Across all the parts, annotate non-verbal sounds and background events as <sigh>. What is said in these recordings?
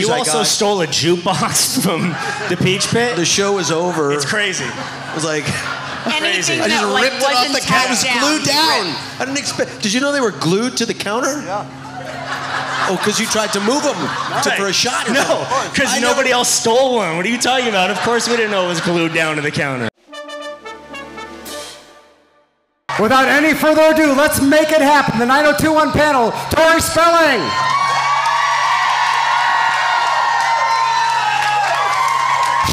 You I also got- stole a jukebox <laughs> from the Peach Pit. The show was over. It's crazy. It was like Crazy. I just that, like, ripped it off the counter. It was tacked glued down. down. I didn't expect. Did you know they were glued to the counter? Yeah. Oh, because you tried to move them to, for a shot. No, because nobody never- else stole one. What are you talking about? Of course we didn't know it was glued down to the counter. Without any further ado, let's make it happen. The 9021 panel, Tori Spelling.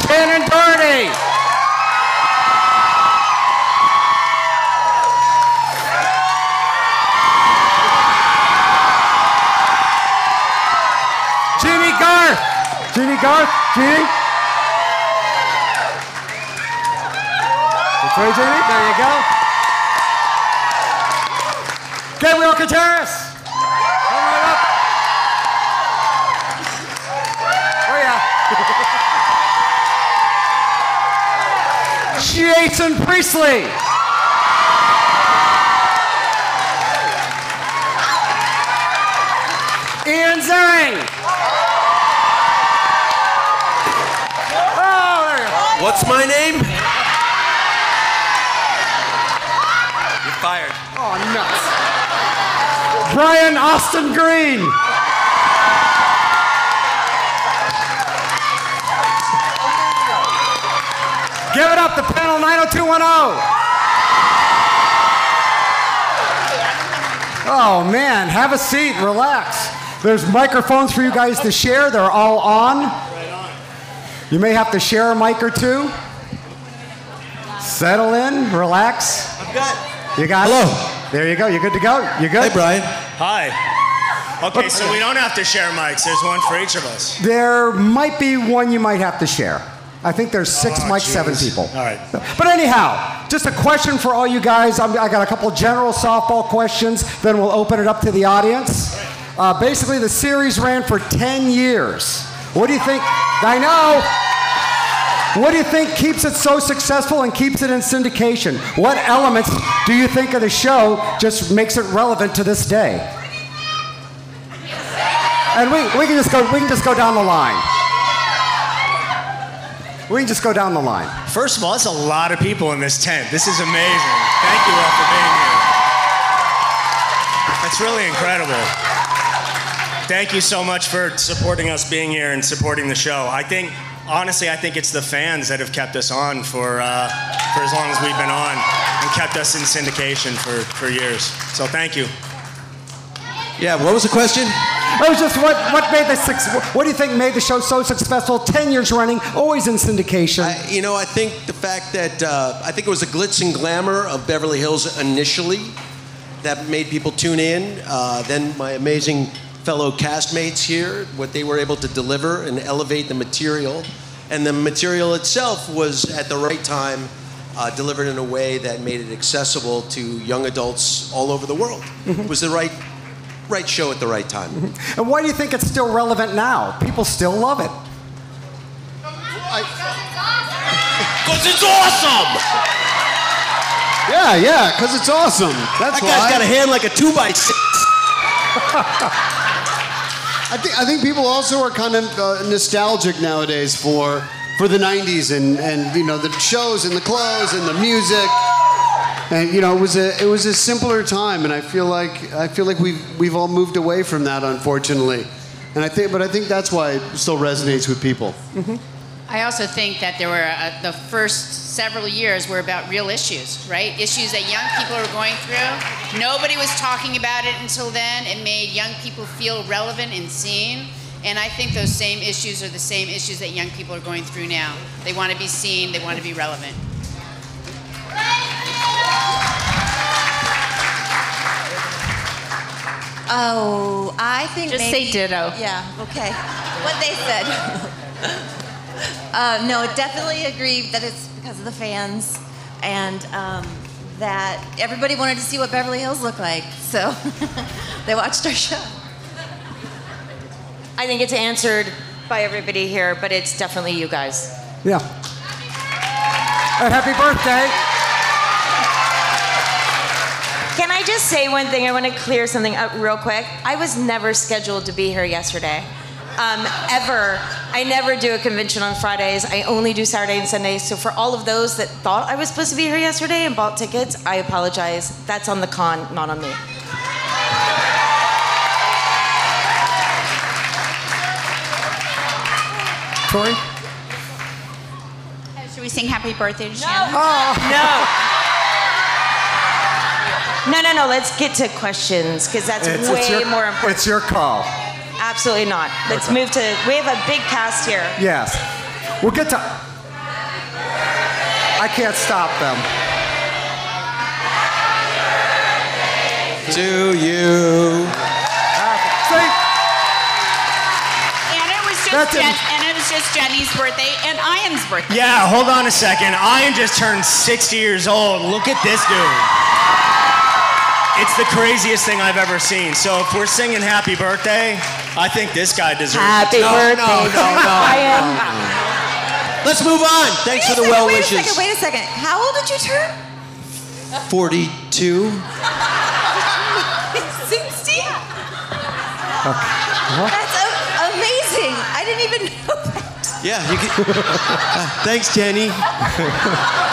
Shannen Doherty. Jennie Garth. Jennie Garth. Jennie. That's right, Jennie. There you go. Gabrielle Carteris. Yeah. Jason Priestley. Ian Ziering. Oh, there you go. What's my name? You're fired. Oh, nuts. Brian Austin Green. Give it up to panel 90210. Oh man, have a seat, relax. There's microphones for you guys to share. They're all on. You may have to share a mic or two. Settle in, relax. I've got. You got Hello. it? There you go. You're good to go? You're good? Hey, Brian. Hi. Okay, so we don't have to share mics. There's one for each of us. There might be one you might have to share. I think there's six Oh, mics, seven people. All right. But anyhow, just a question for all you guys. I'm, I got a couple general softball questions, then we'll open it up to the audience. Uh, basically, the series ran for 10 years. What do you think? I know. What do you think keeps it so successful and keeps it in syndication? What elements do you think of the show just makes it relevant to this day? And we, we can just go we can just go down the line. We can just go down the line. First of all, it's a lot of people in this tent. This is amazing. Thank you all for being here. That's really incredible. Thank you so much for supporting us being here and supporting the show. I think, honestly, I think it's the fans that have kept us on for, uh, for as long as we've been on and kept us in syndication for, for years. So thank you. Yeah, what was the question? It was just what, what made the six, what do you think made the show so successful? Ten years running, always in syndication. I, you know, I think the fact that uh, I think it was the glitz and glamour of Beverly Hills initially that made people tune in. Uh, then my amazing fellow castmates here, what they were able to deliver and elevate the material, and the material itself was at the right time. Uh, delivered in a way that made it accessible to young adults all over the world. It was the right, right show at the right time. and why do you think it's still relevant now? People still love it. Because it's awesome! Yeah, yeah, because it's awesome. That's That guy's why. got a hand like a two by six. <laughs> I think I think people also are kind of uh, nostalgic nowadays for for the '90s and and you know the shows and the clothes and the music. And you know it was a it was a simpler time, and I feel like I feel like we've we've all moved away from that, unfortunately. And I think, but I think that's why it still resonates with people. I also think that there were uh, the first several years were about real issues, right? Issues that young people were going through. Nobody was talking about it until then. It made young people feel relevant and seen. And I think those same issues are the same issues that young people are going through now. They want to be seen, they want to be relevant. Oh, I think Just maybe, say ditto. Yeah, okay. What they said. uh, no, definitely agree that it's because of the fans and um, that everybody wanted to see what Beverly Hills looked like. So <laughs> they watched our show. I think it's answered by everybody here, but it's definitely you guys. Yeah. And happy birthday. Can I just say one thing? I want to clear something up real quick. I was never scheduled to be here yesterday. um, ever. I never do a convention on Fridays. I only do Saturday and Sunday. So for all of those that thought I was supposed to be here yesterday and bought tickets, I apologize. That's on the con, not on me. Tori? Should we sing happy birthday to Shannen? No. No, no, no. No. Let's get to questions because that's It's, way it's your, more important. It's your call. Absolutely not. Let's Okay. move to. We have a big cast here. Yes. We'll get to. I can't stop them. To you. See? And it was just Jen, and it was just Jennie's birthday and Ian's birthday. Yeah, hold on a second. Ian just turned 60 years old. Look at this dude. It's the craziest thing I've ever seen. So if we're singing happy birthday, I think this guy deserves Happy it. No, birthday, no, no, no. Ian. Let's move on. Thanks for the well wait wishes. a second, wait a second. How old did you turn? 42. <laughs> 60? That's a- amazing. I didn't even know that. Yeah, you can. <laughs> Uh, thanks, Jennie. <laughs>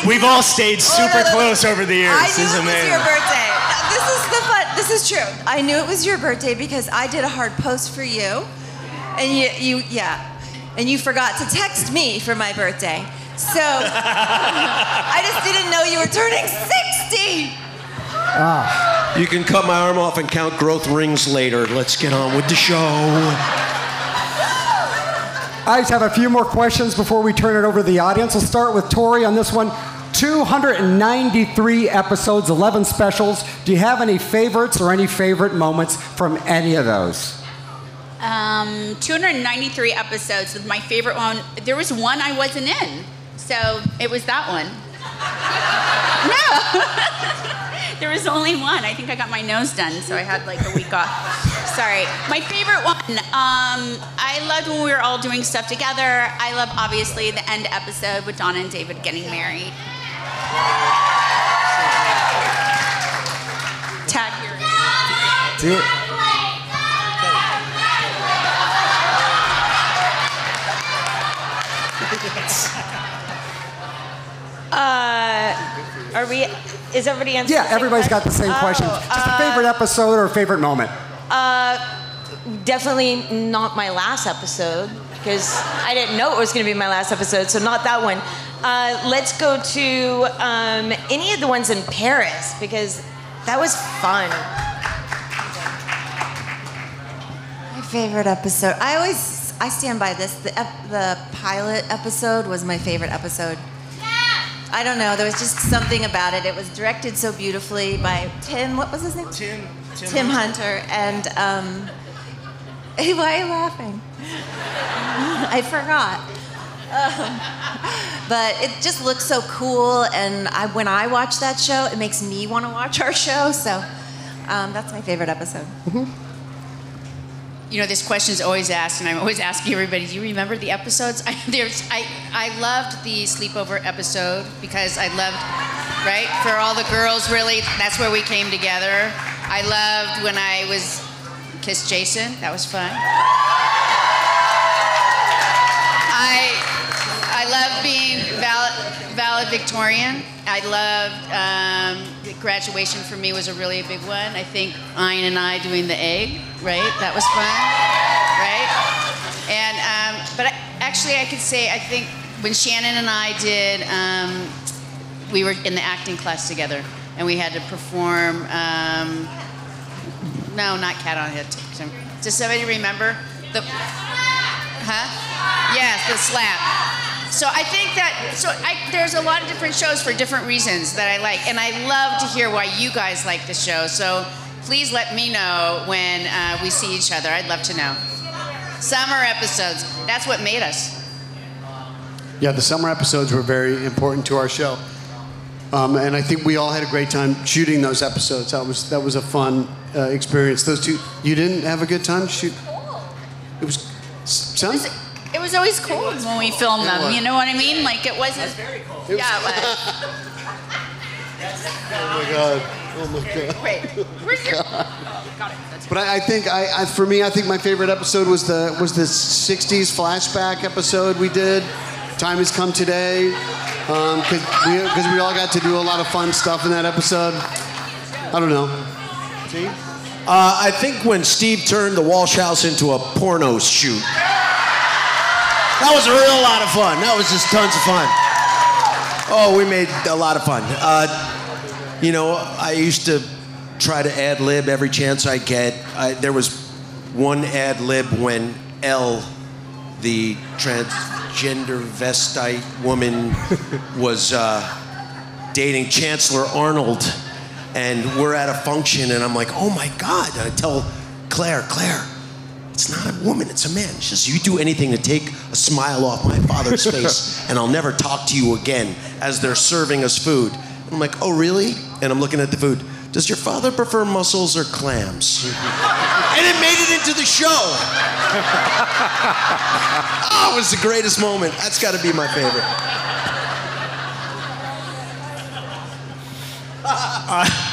I, I We've all stayed super Oh, no, no. close over the years. I This knew is it was amazing. your birthday. This is the fun. This is true. I knew it was your birthday because I did a hard post for you, and you, you, yeah, and you forgot to text me for my birthday. So <laughs> I just didn't know you were turning 60. Ah. You can cut my arm off and count growth rings later. Let's get on with the show. I just have a few more questions before we turn it over to the audience. We'll start with Tori on this one. 293 episodes, 11 specials. Do you have any favorites or any favorite moments from any of those? Um, 293 episodes. My favorite one. There was one I wasn't in, so it was that one. <laughs> no, <laughs> there was only one. I think I got my nose done, so I had like a week off. Sorry. My favorite one. Um, I loved when we were all doing stuff together. I love obviously the end episode with Donna and David getting married. Tag it. Uh, are we? Is everybody answering? Yeah, the same everybody's got the same question? question. Oh, Just a favorite episode or a favorite moment. Definitely not my last episode because I didn't know it was going to be my last episode, so not that one. Uh, let's go to um, any of the ones in Paris because that was fun. My favorite episode. I always I stand by this. The ep- the pilot episode was my favorite episode. I don't know. There was just something about it. It was directed so beautifully by Tim. What was his name? Tim, Tim, Tim Hunter. And um, <laughs> hey, why are you laughing? <laughs> I forgot. Um, but it just looks so cool, and I, when I watch that show, it makes me want to watch our show. So um, that's my favorite episode. You know, this question is always asked, and I'm always <laughs> asking everybody, do you remember the episodes? <laughs> I, there's, I, I loved the sleepover episode because I loved, right? For all the girls, really, that's where we came together. I loved when I was kissed Jason. That was fun. I, I love being valid, valedictorian. I loved um, graduation for me was a really big one. I think Ian and I doing the egg, right? That was fun, right? And um, but I, actually, I could say I think when Shannen and I did, um, we were in the acting class together, and we had to perform. Um, no, not Cat on Head. Does somebody remember the? Huh? Yes, the slap. So I think that so I, there's a lot of different shows for different reasons that I like, and I love to hear why you guys like the show. So please let me know when uh, we see each other. I'd love to know. Summer episodes. That's what made us. Yeah, the summer episodes were very important to our show. Um, and I think we all had a great time shooting those episodes. That was that was a fun uh, experience. Those two, you didn't have a good time shoot. It was, son. It was, it was always cold when we filmed them. was. You know what I mean? Like it wasn't. Yeah, it was. Oh my god. Oh my god. <laughs> Wait, where's your? But I, I think I, I, for me, I think my favorite episode was the was the '60s flashback episode we did. Time has come today, because we because we all got to do a lot of fun stuff in that episode. I don't know. See? Uh, I think when Steve turned the Walsh House into a porno shoot. That was a real lot of fun. That was just tons of fun. Oh, we made a lot of fun. Uh, you know, I used to try to ad lib every chance I get. I, there was one ad lib when L, the transgender vestite woman, <laughs> was uh, dating Chancellor Arnold, and we're at a function, and I'm like, oh my God. And I tell Claire, Claire, it's not a woman, it's a man. She says, You do anything to take a smile off my father's <laughs> face, and I'll never talk to you again as they're serving us food. And I'm like, Oh, really? And I'm looking at the food. Does your father prefer mussels or clams? <laughs> and it made it into the show. <laughs> oh, it was the greatest moment. That's got to be my favorite. Uh,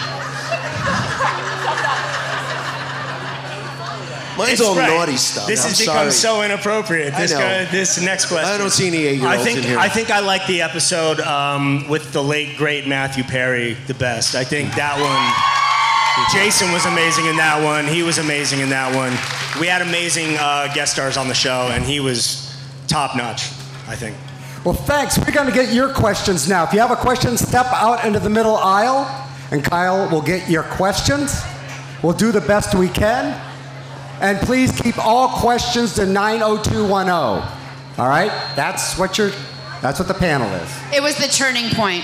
Mine's It's all right. naughty stuff. This I'm has become so inappropriate. I This know. guy, this next question. I don't see any eight-year-olds I think in here. I think I like the episode um, with the late great Matthew Perry the best. I think that one. Jason was amazing in that one. He was amazing in that one. We had amazing uh, guest stars on the show, and he was top notch. I think. Well, thanks. We're going to get your questions now. If you have a question, step out into the middle aisle, and Kyle will get your questions. We'll do the best we can. And please keep all questions to 90210. All right? That's what your that's what the panel is. It was the turning point.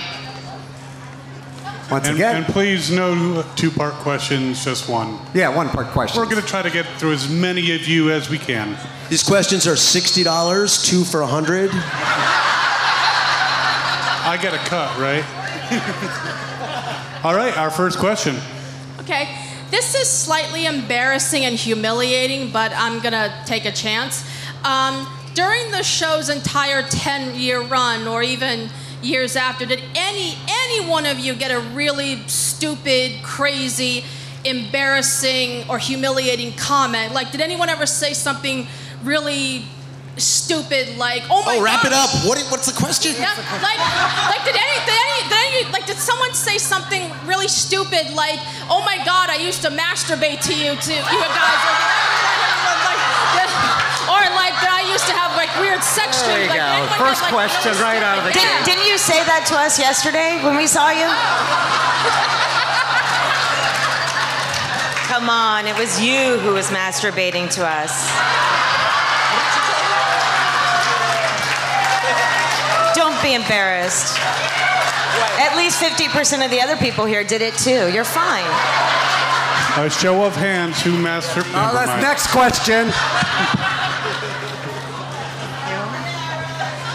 Once And, again, and please, no two-part questions, just one. yeah, one part question. We're going to try to get through as many of you as we can. These questions are sixty dollars, two for a hundred. I get a cut, right? <laughs> All right, our first question. Okay, this is slightly embarrassing and humiliating, but I'm gonna take a chance. Um, during the show's entire 10 year run, or even years after, did any any one of you get a really stupid, crazy, embarrassing, or humiliating comment? Like, did anyone ever say something really stupid, like, "Oh my Oh, wrap it up. What, what's the question? yeah, like, like did any, did any, did any, like, did someone say something really stupid, like, "Oh my God, I used to masturbate to you, to you guys," or, like, that I used to have like weird sex There dreams. you like, go. First get, like, question really right out of the stupid? Did, Yeah. didn't you say that to us yesterday when we saw you? Come on, it was you who was masturbating to us. Be embarrassed. At least 50% of the other people here did it too. You're fine. A show of hands who master. Uh, that's mind. next question.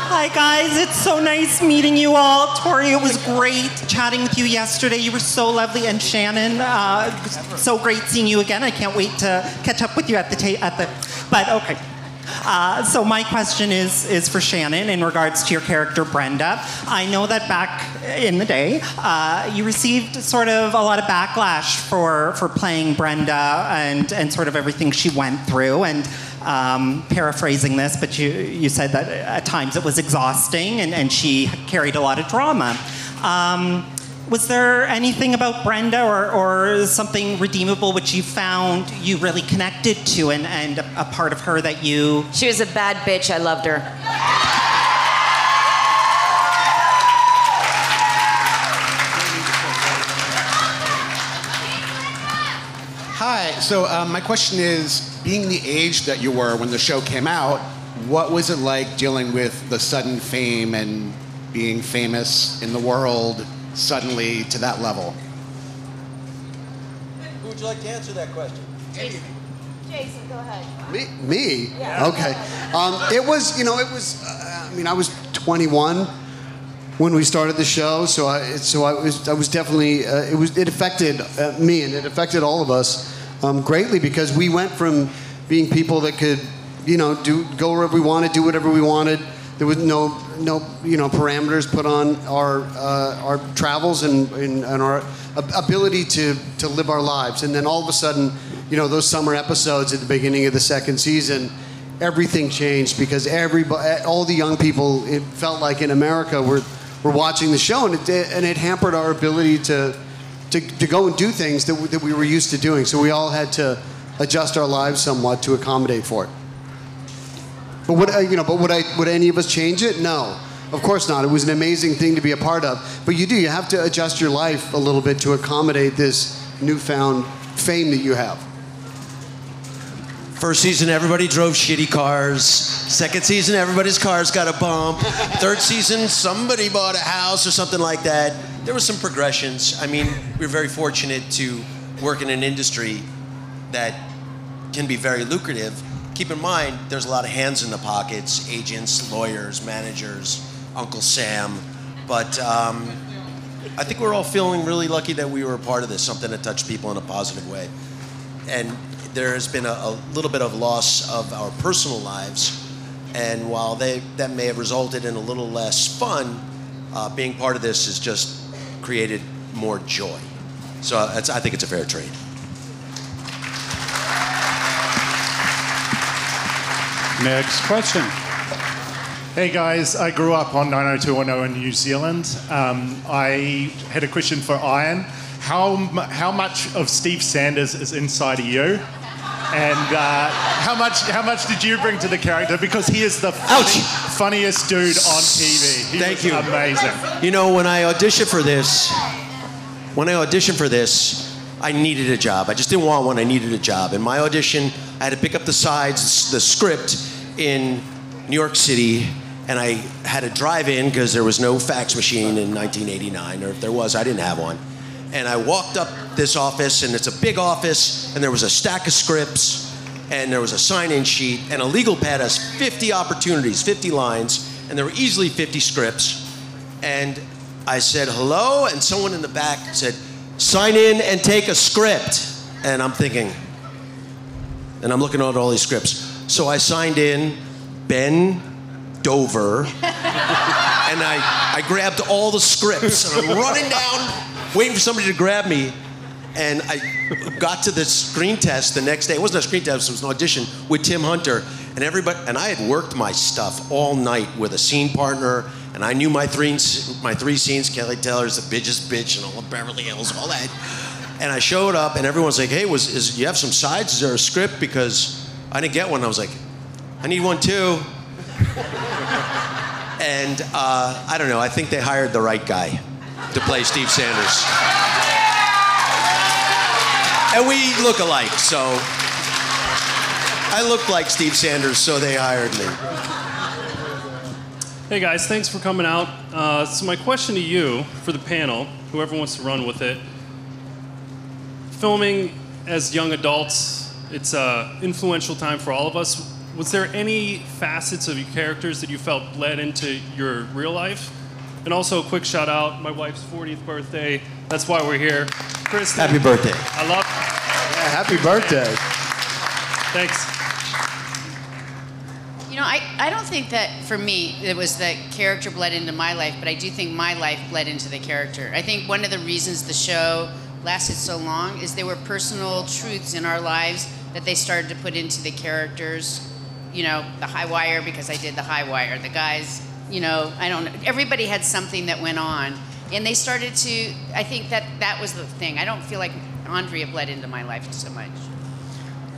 Hi guys, it's so nice meeting you all. Tori, it was great chatting with you yesterday. You were so lovely, and Shannen, uh, so great seeing you again. I can't wait to catch up with you at the ta- at the. But okay. Uh, so my question is is for Shannen in regards to your character Brenda. I know that back in the day, uh, you received sort of a lot of backlash for for playing Brenda and and sort of everything she went through and. Um, paraphrasing this, but you, you said that at times it was exhausting and, and she carried a lot of drama. Um, was there anything about Brenda or, or something redeemable which you found you really connected to and, and a, a part of her that you She was a bad bitch. I loved her. Hi. So um, my question is, being the age that you were when the show came out, what was it like dealing with the sudden fame and being famous in the world suddenly to that level? Who would you like to answer that question? Jason, Jason, go ahead. Me? Me? Okay. Um, it was, you know, it was. Uh, I mean, I was 21 when we started the show, so I, so I was, I was definitely. Uh, it was, it affected uh, me, and it affected all of us um, greatly because we went from being people that could, you know, do go wherever we wanted, do whatever we wanted. There was no no you know parameters put on our uh, our travels and, and, and our ability to to live our lives. And then all of a sudden, you know, those summer episodes at the beginning of the second season, everything changed because everybody, all the young people, it felt like in America were were watching the show, and it and it hampered our ability to to, to go and do things that, that we were used to doing. So we all had to adjust our lives somewhat to accommodate for it. But would uh, you know? But would I? Would any of us change it? No, of course not. It was an amazing thing to be a part of. But you do. You have to adjust your life a little bit to accommodate this newfound fame that you have. First season, everybody drove shitty cars. Second season, everybody's cars got a bump. Third season, somebody bought a house or something like that. There were some progressions. I mean, we're very fortunate to work in an industry that can be very lucrative. Keep in mind, there's a lot of hands in the pockets agents, lawyers, managers, Uncle Sam. But um, I think we're all feeling really lucky that we were a part of this, something that touched people in a positive way and there has been a, a little bit of loss of our personal lives. And while they, that may have resulted in a little less fun, uh, being part of this has just created more joy. So I think it's a fair trade. Next question. Hey guys, I grew up on 90210 in New Zealand. Um, I had a question for Ian. How, how much of Steve Sanders is inside of you? And uh, how much how much did you bring to the character? Because he is the funny, funniest dude on TV. He Thank you. Amazing. You know, when I auditioned for this, when I auditioned for this, I needed a job. I just didn't want one. I needed a job. In my audition, I had to pick up the sides, the script in New York City, and I had to drive in because there was no fax machine in 1989, or if there was, I didn't have one. And I walked up this office, and it's a big office, and there was a stack of scripts, and there was a sign-in sheet, and a legal pad has 50 opportunities, 50 lines, and there were easily 50 scripts. And I said hello, and someone in the back said, "Sign in and take a script." And I'm thinking, and I'm looking at all these scripts. So I signed in Ben Dover, <laughs> and I, I grabbed all the scripts, and I'm running down, waiting for somebody to grab me. And I got to the screen test the next day. It wasn't a screen test; it was an audition with Tim Hunter, and everybody. And I had worked my stuff all night with a scene partner, and I knew my three my three scenes. Kelly Taylor's the bitch's bitch, and all of Beverly Hills, all that. And I showed up, and everyone's like, "Hey, was is you have some sides? Is there a script?" Because I didn't get one. I was like, "I need one too." <laughs> and uh, I don't know. I think they hired the right guy to play Steve Sanders. And we look alike, so I look like Steve Sanders, so they hired me. Hey guys, thanks for coming out. Uh, so my question to you, for the panel, whoever wants to run with it, filming as young adults, it's an influential time for all of us. Was there any facets of your characters that you felt bled into your real life? And also a quick shout out, my wife's 40th birthday. That's why we're here. Kristen. Happy birthday. I love Yeah, happy birthday. Thanks. You know, I, I don't think that for me it was the character bled into my life, but I do think my life bled into the character. I think one of the reasons the show lasted so long is there were personal truths in our lives that they started to put into the characters. You know, the high wire because I did the high wire. The guys, you know, I don't know. Everybody had something that went on. And they started to, I think that that was the thing. I don't feel like Andrea bled into my life so much.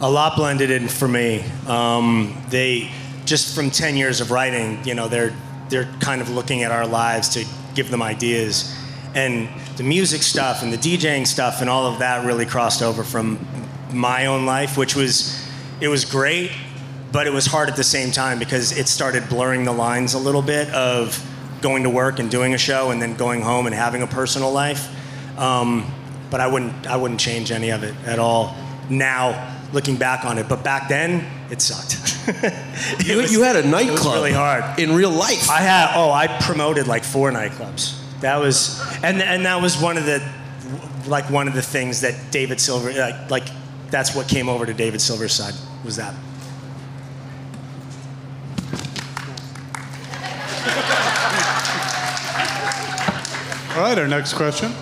A lot blended in for me. Um, they just from 10 years of writing, you know, they're they're kind of looking at our lives to give them ideas, and the music stuff and the DJing stuff and all of that really crossed over from my own life, which was it was great, but it was hard at the same time because it started blurring the lines a little bit of going to work and doing a show and then going home and having a personal life. Um, but I wouldn't I wouldn't change any of it at all now looking back on it. But back then it sucked. <laughs> You, you had a it was nightclub really hard in real life. I had oh I promoted like four nightclubs. That was and and that was one of the like one of the things that David Silver like, like that's what came over to David Silver's side was that. All right, our next question.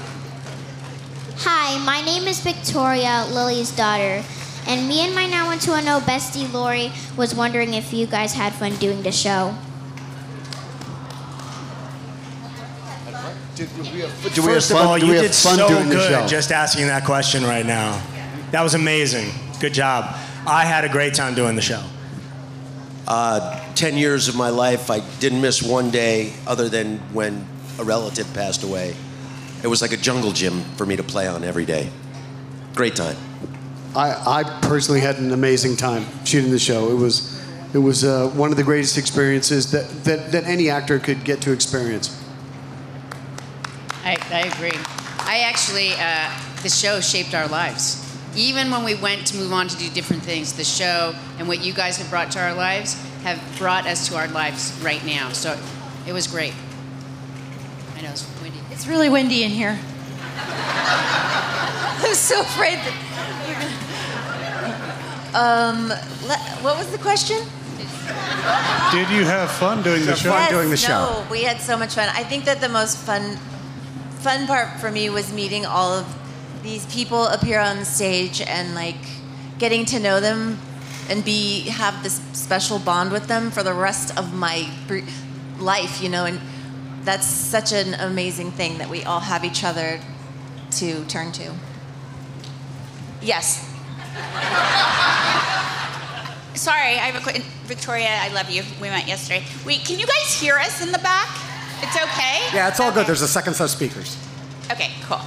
Hi, my name is Victoria, Lily's daughter, and me and my 91210 bestie Lori was wondering if you guys had fun doing the show. Do we have First of fun- all, you we did fun so doing good show? just asking that question right now. That was amazing. Good job. I had a great time doing the show. Uh, 10 years of my life, I didn't miss one day other than when a relative passed away. It was like a jungle gym for me to play on every day. Great time. I, I personally had an amazing time shooting the show. It was, it was uh, one of the greatest experiences that, that, that any actor could get to experience. I, I agree. I actually, uh, the show shaped our lives. Even when we went to move on to do different things, the show and what you guys have brought to our lives have brought us to our lives right now. So it was great. I know it's windy. It's really windy in here. <laughs> I'm so afraid that you're gonna. Um, le- what was the question? Did you have fun doing the show? yes, No, we had so much fun. I think that the most fun, fun part for me was meeting all of these people up here on stage and like getting to know them and be have this special bond with them for the rest of my life. You know, and that's such an amazing thing that we all have each other to turn to. Yes. Sorry, I have a quick. Victoria, I love you. We met yesterday. Wait, can you guys hear us in the back? It's okay? Yeah, it's all good. There's a second set of speakers. Okay, cool.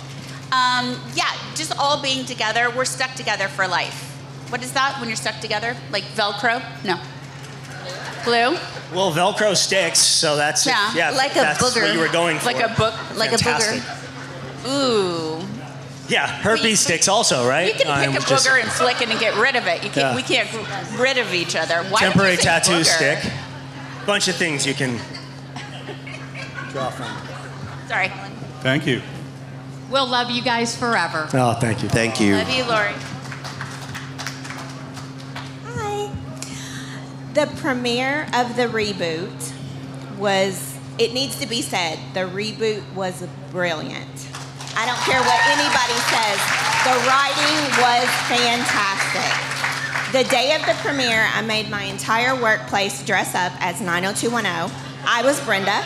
Um, yeah, just all being together. We're stuck together for life. What is that when you're stuck together? Like Velcro? No. Glue? Well, Velcro sticks, so that's Yeah, yeah like a that's booger. what you were going for. Like a book- like a booger. Ooh. Yeah, herpes sticks also, right? You can I'm pick a just- booger and flick it and get rid of it. You can't, Yeah. We can't get rid of each other. Why temporary you say tattoo booger? stick. Bunch of things you can draw from. Sorry. Thank you. We'll love you guys forever. Oh, thank you. Thank you. Love you, Lori. Hi. The premiere of the reboot was, it needs to be said, the reboot was brilliant. I don't care what anybody says, the writing was fantastic. The day of the premiere, I made my entire workplace dress up as 90210. I was Brenda.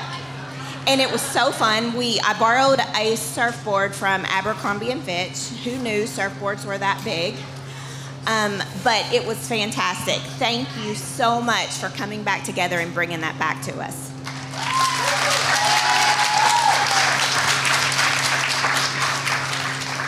And it was so fun. We I borrowed a surfboard from Abercrombie and Fitch. Who knew surfboards were that big? Um, but it was fantastic. Thank you so much for coming back together and bringing that back to us.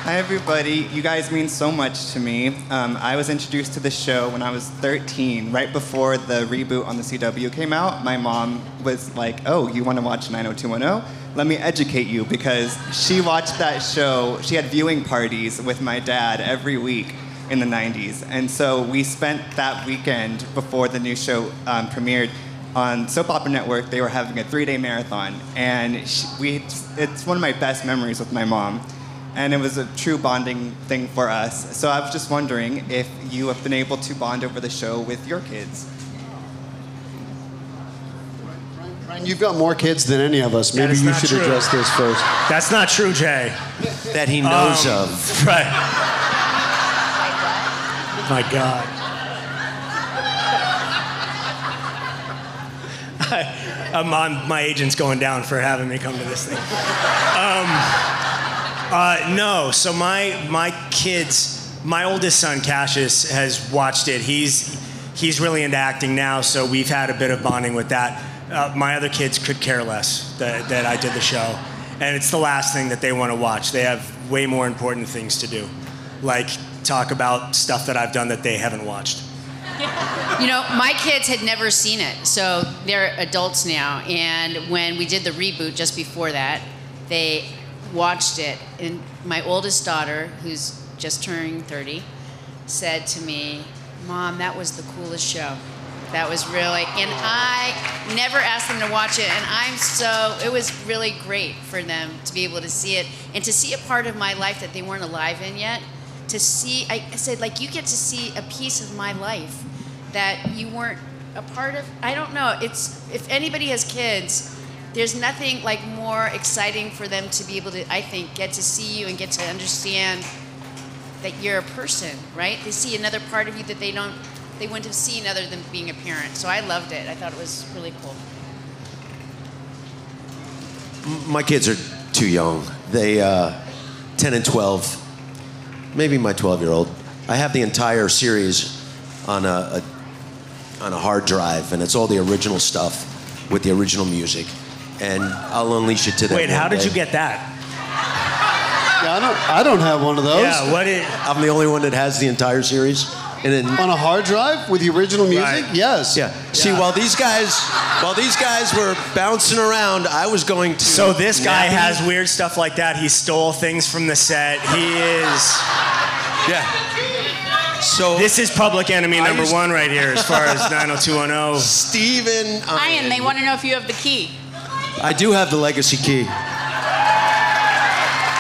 Hi, everybody. You guys mean so much to me. Um, I was introduced to the show when I was 13, right before the reboot on the CW came out. My mom was like, Oh, you want to watch 90210? Let me educate you because she watched that show. She had viewing parties with my dad every week in the 90s. And so we spent that weekend before the new show um, premiered on Soap Opera Network. They were having a three day marathon. And she, we, it's one of my best memories with my mom and it was a true bonding thing for us. So I was just wondering if you have been able to bond over the show with your kids. You've got more kids than any of us. Maybe you should true. address this first. That's not true, Jay. That he knows Um, of. <laughs> Right. My God. <laughs> I'm on, my agent's going down for having me come to this thing. Um, uh, no, so my my kids, my oldest son Kassius has watched it. He's he's really into acting now, so we've had a bit of bonding with that. Uh, my other kids could care less that, that I did the show, and it's the last thing that they want to watch. They have way more important things to do, like talk about stuff that I've done that they haven't watched. You know, my kids had never seen it, so they're adults now. And when we did the reboot just before that, they watched it. And my oldest daughter, who's just turning 30, said to me, Mom, that was the coolest show. That was really, and I never asked them to watch it, and I'm so, it was really great for them to be able to see it and to see a part of my life that they weren't alive in yet. To see, I, I said, like, you get to see a piece of my life that you weren't a part of. I don't know. It's, if anybody has kids, there's nothing like more exciting for them to be able to, I think, get to see you and get to understand that you're a person, right? They see another part of you that they don't, they wouldn't have seen other than being a parent. So I loved it. I thought it was really cool. My kids are too young. They, uh, 10 and 12, maybe my 12 year old. I have the entire series on a, a on a hard drive, and it's all the original stuff with the original music. And I'll unleash it to them. Wait, how one did day. you get that? Yeah, I don't. I don't have one of those. Yeah, what is? I'm the only one that has the entire series. And then on a hard drive with the original music. Right. Yes. Yeah. See, while these guys, while these guys were bouncing around, I was going to. So this guy nappy. has weird stuff like that. He stole things from the set. He is. Yeah. So this is public enemy number used- one right here, as far as <laughs> 90210. Steven. Ian, they um, want to know if you have the key. I do have the legacy key.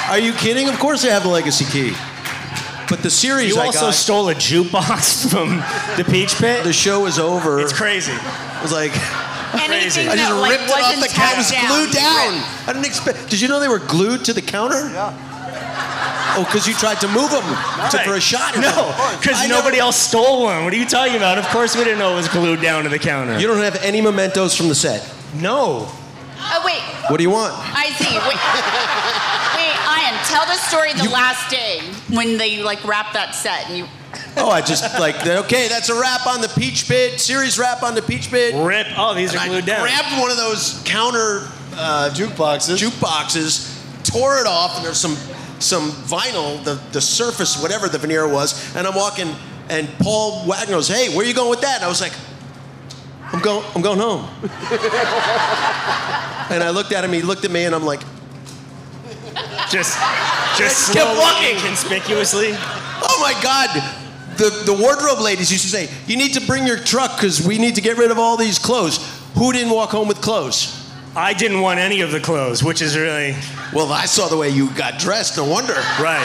Are you kidding? Of course I have the legacy key. But the series You I also got, stole a jukebox <laughs> from the Peach Pit. the show is over. It's crazy. It was like Anything I just that like ripped it off the counter. It was tacked glued down. I didn't expect. Did you know they were glued to the counter? Yeah. Oh, because you tried to move them to, for a shot. No, because nobody never- else stole one. What are you talking about? Of course we didn't know it was glued down to the counter. You don't have any mementos from the set. No. Oh wait, What do you want? I see. Wait, <laughs> wait, Ian, tell the story the last day when they like wrapped that set and you. <laughs> Oh, I just like okay. That's a wrap on the Peach Pit series. Wrap on the Peach Pit. Rip. Oh, these are And glued I down. Grabbed one of those counter uh, jukeboxes. Jukeboxes, tore it off, and there's some some vinyl, the the surface, whatever the veneer was, and I'm walking, and Paul Waigner goes, "Hey, where you going with that?" And I was like, "I'm going, I'm going home." and I looked at him. He looked at me, and I'm like, Just, just kept walking. conspicuously. "Oh my God." The, the wardrobe ladies used to say, You need to bring your truck because we need to get rid of all these clothes. Who didn't walk home with clothes? I didn't want any of the clothes, which is really. Well, I saw the way you got dressed, no wonder. Right.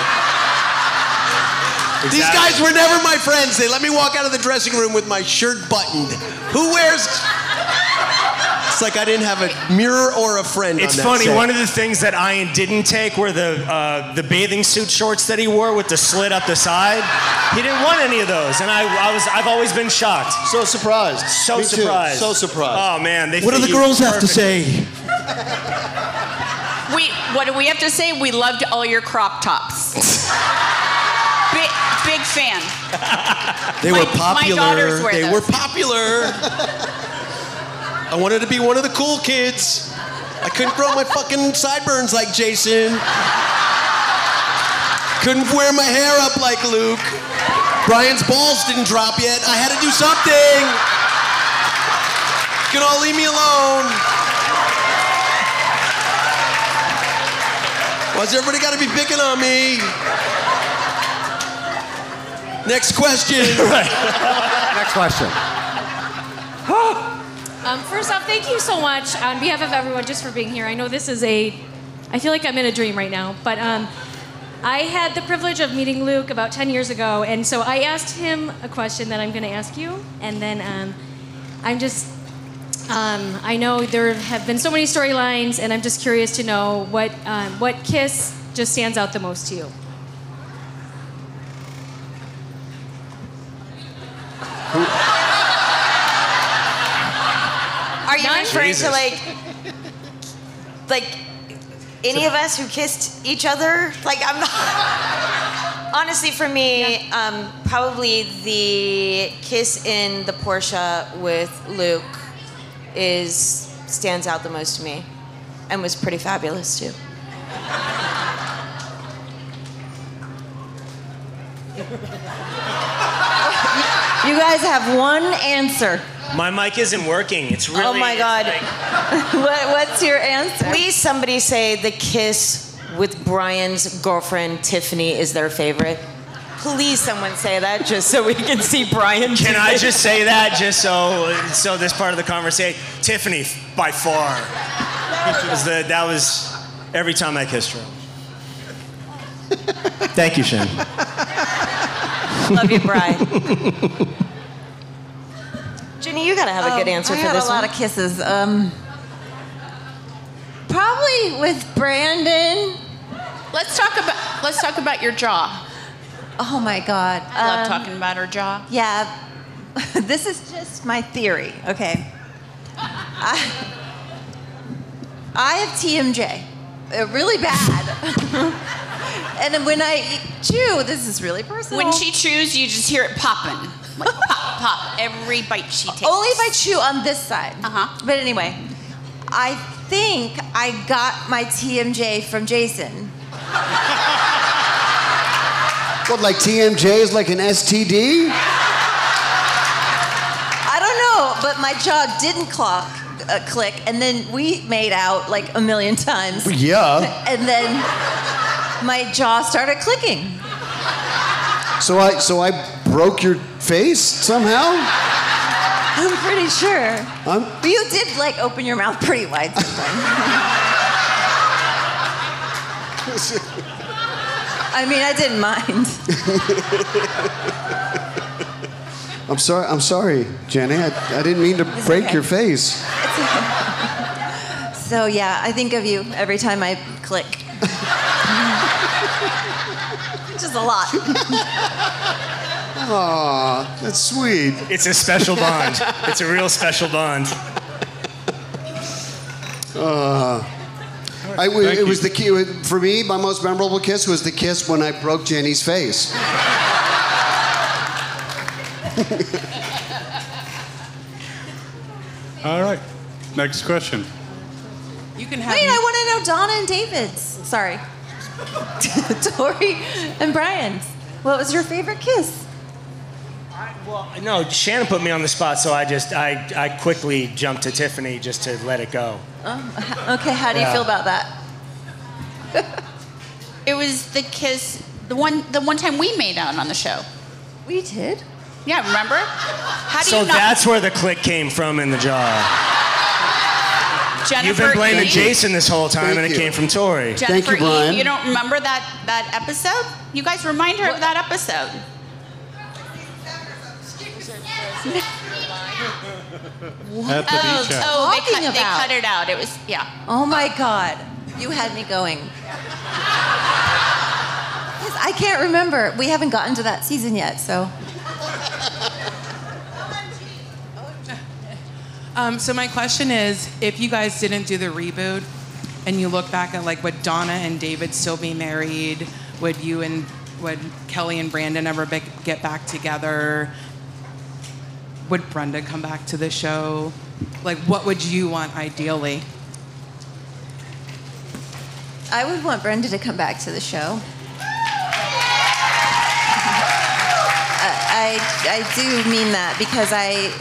These guys were never my friends. They let me walk out of the dressing room with my shirt buttoned. Who wears. It's like I didn't have a mirror or a friend It's on that funny. set. One of the things that Ian didn't take were the uh, the bathing suit shorts that he wore with the slit up the side. He didn't want any of those, and I, I was I've always been shocked. So surprised. So Me too. surprised. So surprised. Oh man, they what do the girls have to say? We what do we have to say? We loved all your crop tops. big <laughs> big fan. They My- were my popular. they those. were popular. I wanted to be one of the cool kids. I couldn't grow my fucking sideburns like Jason. Couldn't wear my hair up like Luke. Brian's balls didn't drop yet. I had to do something. You can all leave me alone. Why's everybody got to be picking on me? Next question. <laughs> Next question. <gasps> Um, first off, thank you so much on behalf of everyone just for being here. I know this is a, I feel like I'm in a dream right now, but um, I had the privilege of meeting Luke about 10 years ago, and so I asked him a question that I'm going to ask you, and then um, I'm just, um, I know there have been so many storylines, and I'm just curious to know what, um, what kiss just stands out the most to you. Are you None? referring Jesus. to like, like any of us who kissed each other? Like I'm not. <laughs> Honestly, for me, um, probably the kiss in the Porsche with Luke is stands out the most to me, and was pretty fabulous too. <laughs> You guys have one answer. My mic isn't working. It's oh really. oh my God! <laughs> what, what's your answer? Please, somebody say the kiss with Brian's girlfriend Tiffani is their favorite. Please, someone say that just so we can see Brian. Can I just say that just so so this part of the conversation? Tiffani, by far, was the, that was every time I kissed her. <laughs> Thank you, Shane. Love you, Brian. <laughs> Jennie, you gotta have a good Um, answer I for had this a lot one. of kisses. Um, probably with Brandon. Let's talk about let's talk about your jaw. Oh my God. I love Um, talking about her jaw. Yeah, <laughs> this is just my theory, okay? I, I have TMJ, uh, really bad. <laughs> and then when I chew, this is really personal. When she chews, you just hear it popping. Like pop, pop, every bite she takes. Only if I chew on this side. Uh huh. But anyway, I think I got my TMJ from Jason. What, like TMJ is like an STD? I don't know, but my jaw didn't clock, uh, click, and then we made out like a million times. Yeah. And then my jaw started clicking. So I so I broke your face somehow? I'm pretty sure. I'm But you did like open your mouth pretty wide sometimes. <laughs> I mean, I didn't mind. I'm sorry. I'm sorry, Jennie. I, I didn't mean to break okay. your face. So yeah, I think of you every time I click. <laughs> Which is a lot. Aw, that's sweet. It's a special bond. it's a real special bond. Uh, I, it was the key for me. My most memorable kiss was the kiss when I broke Jennie's face. All right. Next question. You can have. Wait, I want to know Donna and David's. Sorry. <laughs> Tori and Brian's. What was your favorite kiss? Well, no, Shannen put me on the spot, so I just I, I quickly jumped to Tiffani just to let it go. Oh, okay, how do you Yeah. feel about that? <laughs> It was the kiss, the one, the one time we made out on the show. We did. Yeah, remember? How do So you not? that's where the click came from in the jaw. Jennifer, You've been blaming you- Jason this whole time, Thank and it you. came from Tori. Jennifer, you, you don't remember that that episode? You guys remind her of that episode. At the oh, beach house. oh, they Talking cut, they cut it out. It was yeah. Oh my God, you had me going. I can't remember. We haven't gotten to that season yet, so. <laughs> Um, so my question is, if you guys didn't do the reboot, and you look back at like would Donna and David still be married? Would you and would Kelly and Brandon ever be- get back together? Would Brenda come back to the show? Like, what would you want ideally? I would want Brenda to come back to the show. <laughs> I, I, do mean that because I,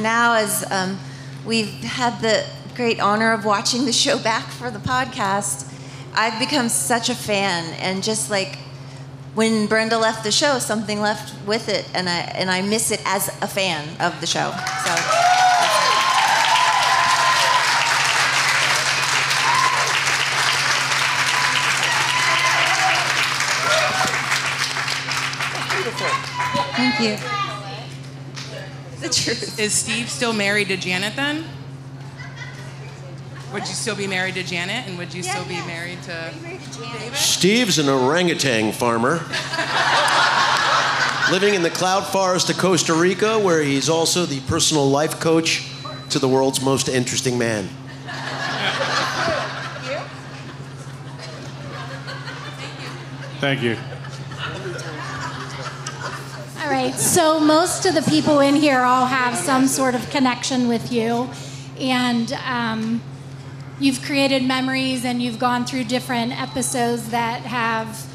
now as um, we've had the great honor of watching the show back for the podcast, I've become such a fan and just like when Brenda left the show, something left with it, and I and I miss it as a fan of the show. So. Thank you. The truth. Is Steve still married to Janet then? Would you still be married to Janet, and would you still be married to David? Steve's an orangutan farmer living in the cloud forest of Costa Rica, where he's also the personal life coach to the world's most interesting man. Thank you. All right, so most of the people in here all have some sort of connection with you, and um, you've created memories and you've gone through different episodes that have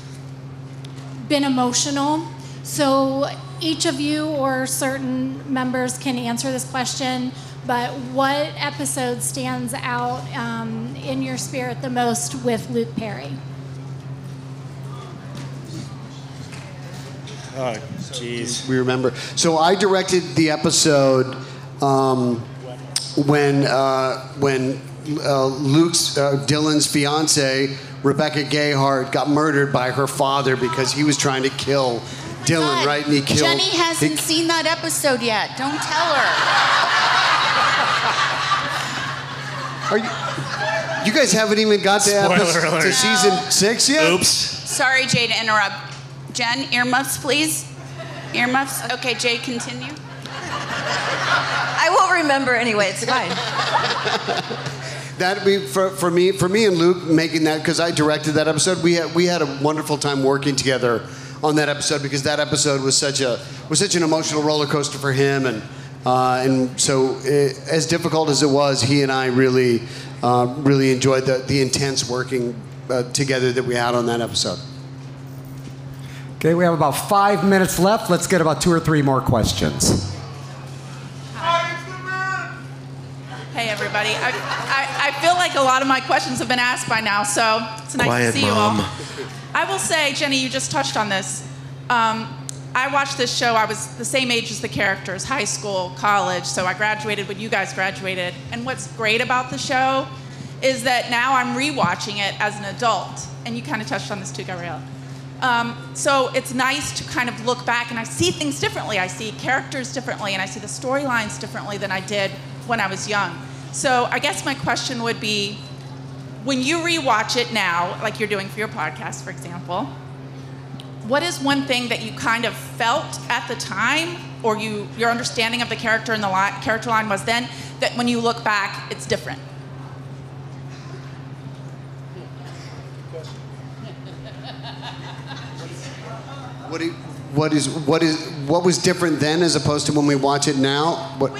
been emotional. So each of you or certain members can answer this question, but what episode stands out um, in your spirit the most with Luke Perry? Oh, jeez. We remember. So I directed the episode um, when uh, when uh, Luke's uh, Dylan's fiance Rebecca Gayheart got murdered by her father because he was trying to kill Dylan, God, right? And he killed. Jennie hasn't he- seen that episode yet. Don't tell her. Are you? You guys haven't even got to, episode, to season six yet. Oops. Sorry, Jay, to interrupt. Jen, earmuffs, please. Earmuffs. Okay, Jay, continue. I won't remember anyway. It's fine. <laughs> That be for, for me for me and Luke making that because I directed that episode. We had we had a wonderful time working together on that episode because that episode was such a was such an emotional roller coaster for him and uh, and so it, as difficult as it was, he and I really uh, really enjoyed the the intense working uh, together that we had on that episode. Okay, we have about five minutes left. Let's get about two or three more questions. Hi. Hey, everybody. I, I, I feel like a lot of my questions have been asked by now, so it's nice Quiet, to see Mom. you all. I will say, Jennie, you just touched on this. Um, I watched this show, I was the same age as the characters, high school, college, so I graduated when you guys graduated. And what's great about the show is that now I'm rewatching it as an adult. And you kind of touched on this too, Gabrielle. Um, so it's nice to kind of look back and I see things differently. I see characters differently and I see the storylines differently than I did when I was young. So I guess my question would be when you rewatch it now, like you're doing for your podcast, for example, what is one thing that you kind of felt at the time or you your understanding of the character and the li- character line was then that when you look back it's different? What do what is what is what was different then as opposed to when we watch it now? What,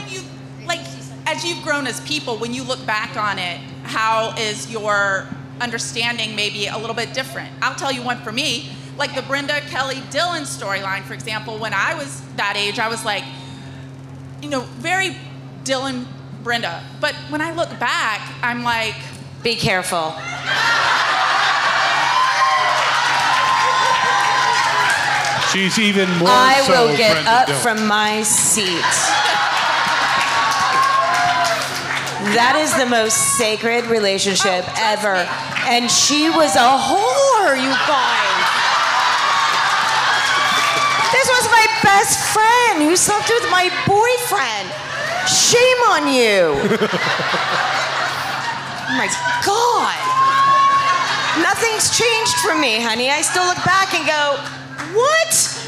like as you've grown as people when you look back on it how is your understanding maybe a little bit different? I'll tell you one for me like the brenda kelly dylan storyline for example when i was that age i was like you know very dylan brenda. But when i look back i'm like be careful She's even more I so will get Brenda up Dylan. from my seat. That is the most sacred relationship oh, ever. And she was a whore, you guys. This was my best friend who slept with my boyfriend. Shame on you. oh <laughs> my God. Nothing's changed for me, honey. I still look back and go, what?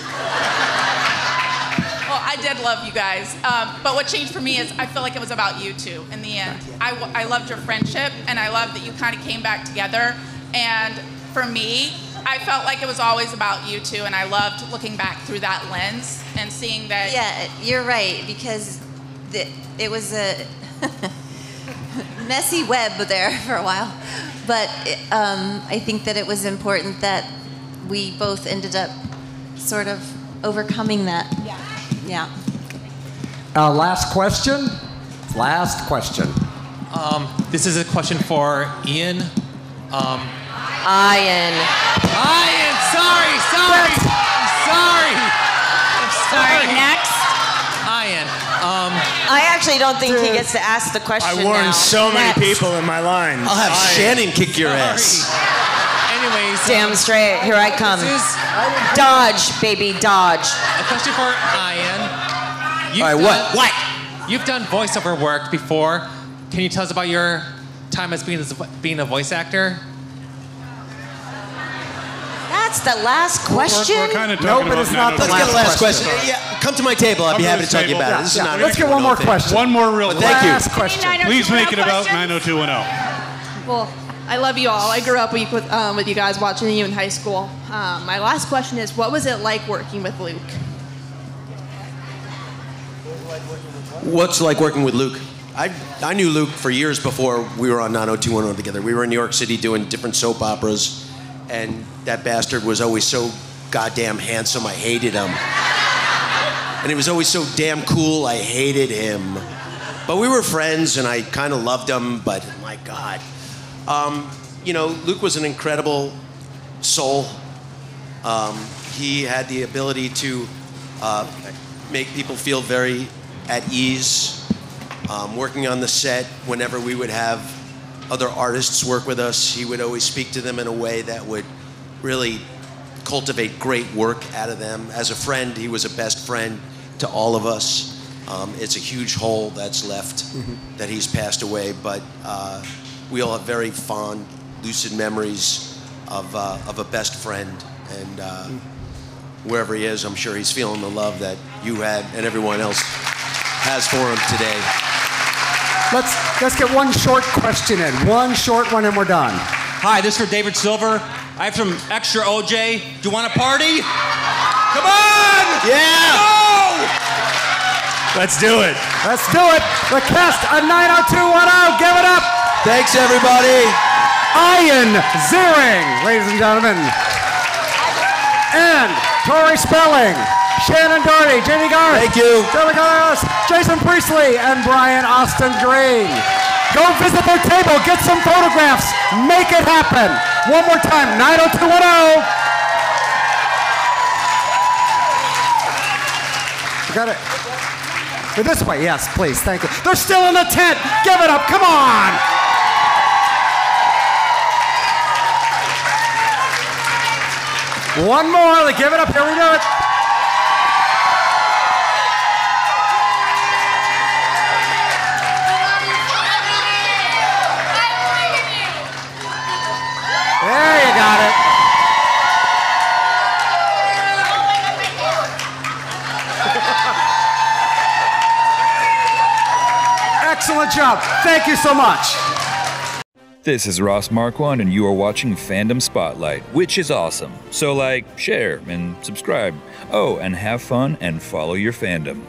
Well, I did love you guys. Um, but what changed for me is I feel like it was about you two in the end. I, I loved your friendship and I loved that you kind of came back together. And for me, I felt like it was always about you two. And I loved looking back through that lens and seeing that. Yeah, you're right because the, it was a <laughs> messy web there <laughs> for a while, but um, I think that it was important that we both ended up sort of overcoming that. Yeah. Yeah. Uh, last question. Last question. Um, this is a question for Ian. Um, Ian. Ian, sorry, sorry, sorry. I'm sorry. next. Ian. Um, I actually don't think he gets to ask the question. I warned now. so many Next. people in my line. I'll have I- Shannen kick your ass. Anyways. Uh, Damn straight. Here I come. This is Dodge, baby, dodge. a question for Ian. You've All right, what? What? You've done voiceover work before. Can you tell us about your time as being, as being a voice actor? That's the last question. We're, kind of No, but it's not the Let's get the last question. Yeah, come to my table. I'd be happy to to talk to you about Yeah, it. This is not Let's get one more thing. question. One more real But thank you. Last question. Please make it about 90210. Well, I love you all. I grew up with, um, with you guys watching you in high school. Um, my last question is what was it like working with Luke? What's like working with Luke? I, I knew Luke for years before we were on 90210 together. We were in New York City doing different soap operas, and that bastard was always so goddamn handsome. I hated him. And he was always so damn cool. I hated him. But we were friends, and I kind of loved him, but my God. Um, you know, Luke was an incredible soul. Um, he had the ability to uh, make people feel very at ease. Um, working on the set, whenever we would have other artists work with us, he would always speak to them in a way that would really cultivate great work out of them. As a friend, he was a best friend to all of us. Um, it's a huge hole that's left Mhm. that he's passed away, but uh, we all have very fond, lucid memories of, uh, of a best friend. And uh, wherever he is, I'm sure he's feeling the love that you had and everyone else has for him today. Let's let's get one short question in. One short one, and we're done. Hi, this is for David Silver. I have some extra OJ. Do you want a party? Come on! Yeah! Let's do it. Let's do it. The cast of 90210. Give it up. Thanks, everybody. Ian Ziering, ladies and gentlemen. And Tori Spelling, Shannen Doherty, Jennie Garth. Thank you. Carlos, Jason Priestley, and Brian Austin Green. Go visit their table, get some photographs, make it happen. One more time, 90210. You got it. This way, yes, please, thank you. They're still in the tent. Give it up, come on. One more, like, give it up, here we do it. There you got it. Excellent job. Thank you so much. This is Ross Marquand, and you are watching Fandom Spotlite, which is awesome. So, like, share, and subscribe. Oh, and have fun and follow your fandom.